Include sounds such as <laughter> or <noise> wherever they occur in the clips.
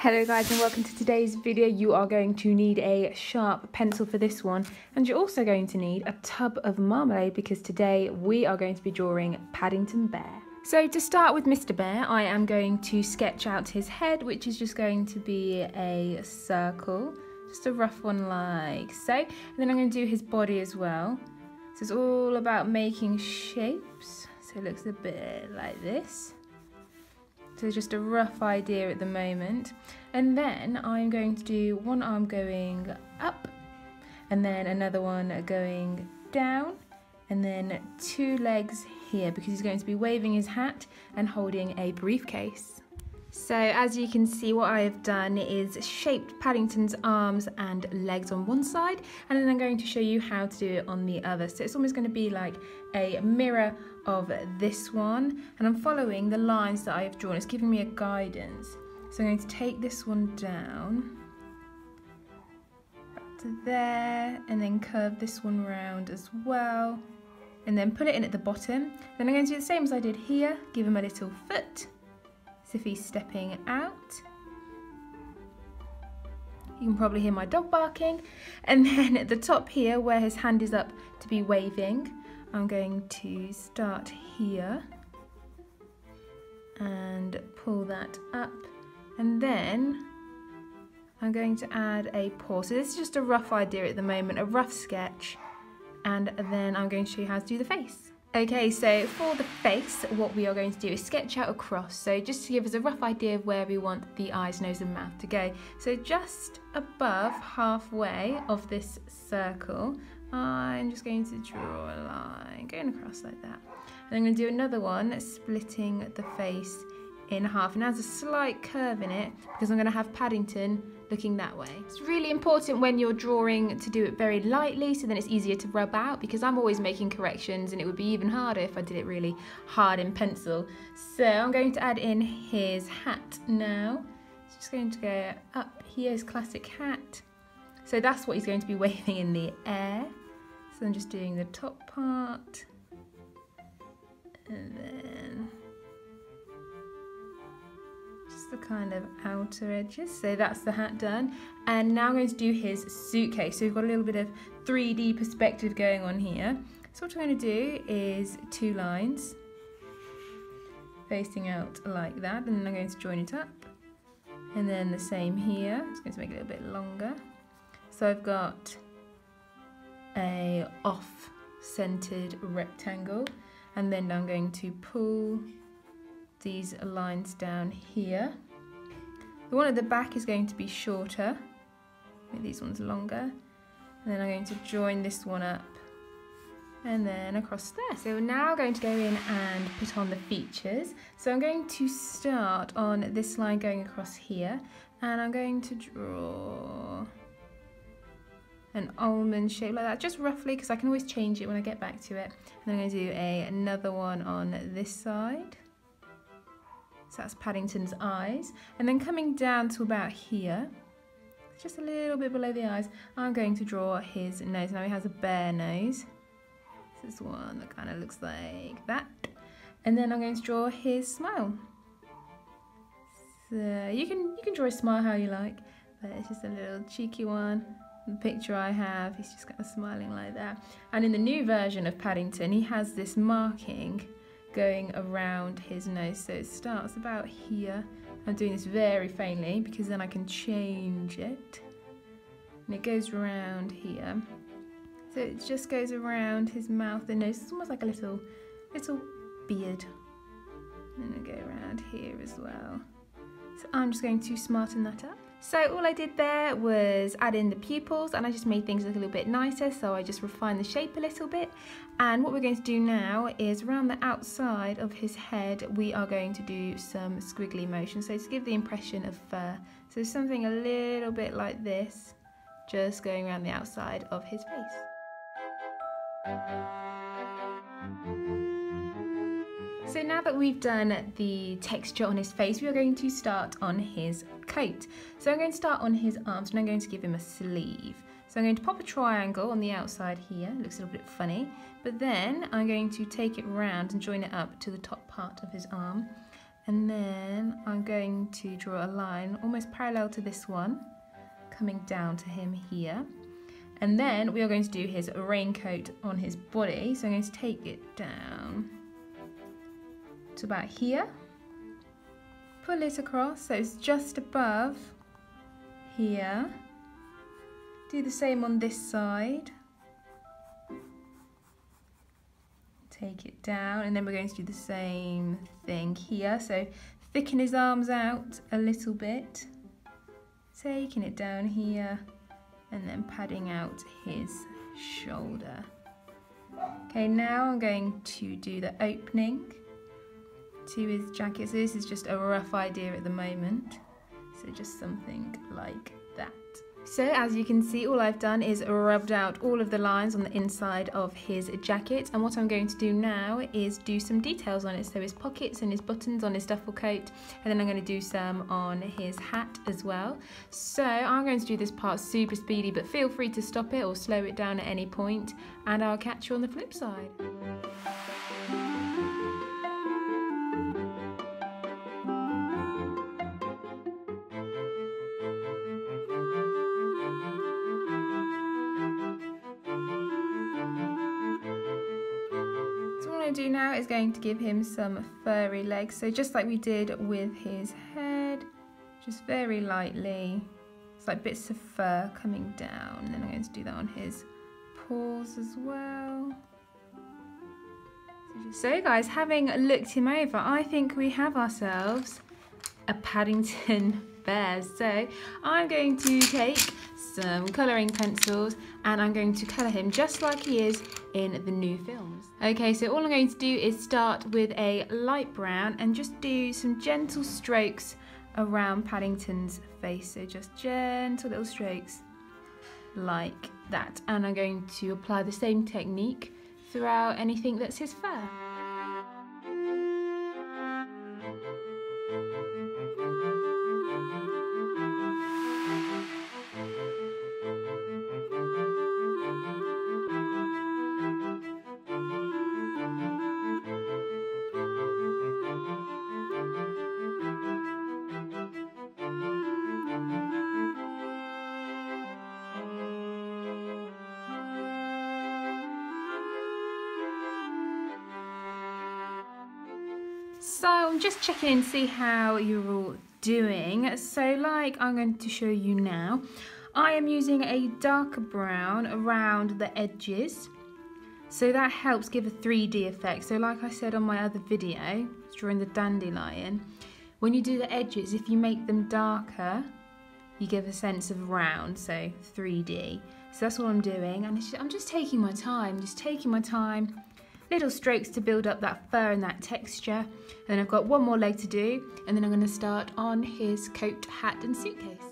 Hello guys and welcome to today's video. You are going to need a sharp pencil for this one and you're also going to need a tub of marmalade because today we are going to be drawing Paddington Bear. So to start with Mr. Bear, I am going to sketch out his head which is just going to be a circle, just a rough one like so. And then I'm going to do his body as well. So it's all about making shapes. So it looks a bit like this. So just a rough idea at the moment. And then I'm going to do one arm going up and then another one going down and then two legs here because he's going to be waving his hat and holding a briefcase. So as you can see what I have done is shaped Paddington's arms and legs on one side and then I'm going to show you how to do it on the other. So it's almost going to be like a mirror of this one and I'm following the lines that I have drawn. It's giving me a guidance. So I'm going to take this one down to there and then curve this one round as well and then put it in at the bottom. Then I'm going to do the same as I did here, give him a little foot he's stepping out. You can probably hear my dog barking. And <laughs> then at the top here, where his hand is up to be waving, I'm going to start here and pull that up and then I'm going to add a paw. So this is just a rough idea at the moment, a rough sketch and then I'm going to show you how to do the face. Okay, so for the face, what we are going to do is sketch out a cross. So just to give us a rough idea of where we want the eyes, nose and mouth to go. So just above halfway of this circle, I'm just going to draw a line going across like that. And I'm going to do another one splitting the face in half and has a slight curve in it because I'm going to have Paddington looking that way. It's really important when you're drawing to do it very lightly so then it's easier to rub out because I'm always making corrections and it would be even harder if I did it really hard in pencil. So I'm going to add in his hat now. Just going to go up here, his classic hat. So that's what he's going to be <laughs> waving in the air. So I'm just doing the top part. And then the kind of outer edges. So that's the hat done. And now I'm going to do his suitcase. So we've got a little bit of 3D perspective going on here. So what I'm going to do is two lines facing out like that. And then I'm going to join it up. And then the same here. I'm going to make it a little bit longer. So I've got a off-centered rectangle and then I'm going to pull these lines down here. The one at the back is going to be shorter, make these ones longer, and then I'm going to join this one up and then across there. So we're now going to go in and put on the features. So I'm going to start on this line going across here and I'm going to draw an almond shape like that, just roughly, because I can always change it when I get back to it. And I'm going to do a, another one on this side. So that's Paddington's eyes. And then coming down to about here, just a little bit below the eyes, I'm going to draw his nose. Now he has a bear nose. This is one that kind of looks like that. And then I'm going to draw his smile. So you can you can draw a smile how you like, but it's just a little cheeky one the picture I have, he's just kind of smiling like that. And in the new version of Paddington, he has this marking going around his nose. So it starts about here. I'm doing this very faintly because then I can change it. And it goes around here. So it just goes around his mouth and nose. It's almost like a little, little beard. And I go around here as well. So I'm just going to smarten that up. So all I did there was add in the pupils and I just made things look a little bit nicer so I just refined the shape a little bit. And what we're going to do now is around the outside of his head we are going to do some squiggly motion. So to give the impression of fur. So something a little bit like this just going around the outside of his face. So now that we've done the texture on his face, we are going to start on his coat. So I'm going to start on his arms and I'm going to give him a sleeve. So I'm going to pop a triangle on the outside here, it looks a little bit funny, but then I'm going to take it round and join it up to the top part of his arm. And then I'm going to draw a line almost parallel to this one, coming down to him here. And then we are going to do his raincoat on his body. So I'm going to take it down to about here. Pull it across so it's just above here. Do the same on this side. Take it down and then we're going to do the same thing here. So thicken his arms out a little bit. Taking it down here and then padding out his shoulder. Okay, now I'm going to do the opening to his jacket. So this is just a rough idea at the moment. So just something like that. So as you can see, all I've done is rubbed out all of the lines on the inside of his jacket. And what I'm going to do now is do some details on it. So his pockets and his buttons on his duffel coat. And then I'm going to do some on his hat as well. So I'm going to do this part super speedy, but feel free to stop it or slow it down at any point, And I'll catch you on the flip side. To do now is going to give him some furry legs. So just like we did with his head, just very lightly. It's like bits of fur coming down. And then I'm going to do that on his paws as well. So guys, having looked him over, I think we have ourselves a Paddington <laughs> bear. So I'm going to take some colouring pencils and I'm going to colour him just like he is in the new films. Okay, so all I'm going to do is start with a light brown and just do some gentle strokes around Paddington's face. So just gentle little strokes like that. And I'm going to apply the same technique throughout anything that's his fur. So I'm just checking in to see how you're all doing. So like I'm going to show you now, I am using a darker brown around the edges. So that helps give a 3D effect. So like I said on my other video, drawing the dandelion, when you do the edges, if you make them darker, you give a sense of round, so 3D. So that's what I'm doing, and I'm just taking my time, just taking my time, little strokes to build up that fur and that texture. And then I've got one more leg to do and then I'm going to start on his coat, hat and suitcase.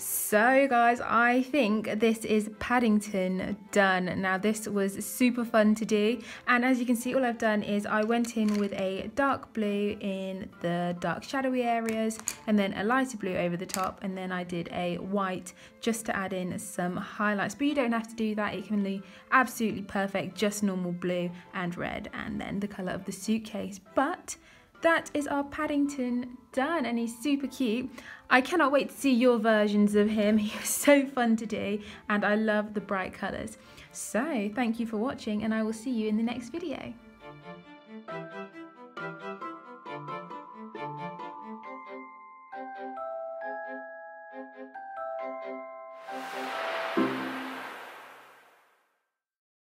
So guys, I think this is Paddington done. Now this was super fun to do. And as you can see all I've done is I went in with a dark blue in the dark shadowy areas and then a lighter blue over the top and then I did a white just to add in some highlights. But you don't have to do that. It can be absolutely perfect just normal blue and red and then the colour of the suitcase. But that is our Paddington done and he's super cute. I cannot wait to see your versions of him. <laughs> He was so fun to do and I love the bright colours. So thank you for watching and I will see you in the next video.